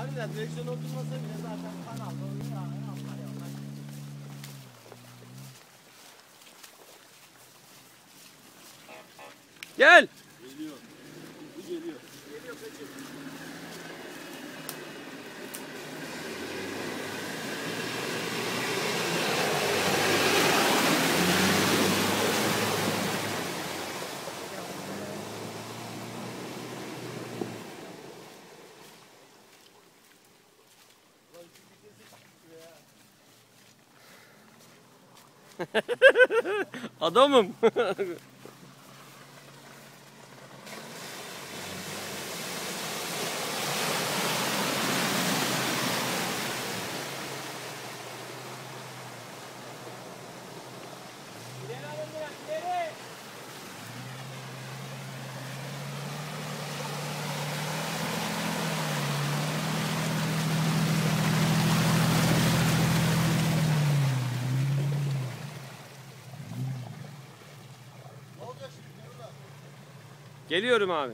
Harbiden direksiyon oturmasa bile zaten kanalda oluyor. ya, Allah ya, Allah. Gel. Geliyor. Bu geliyor. Adamım. Geliyorum abi.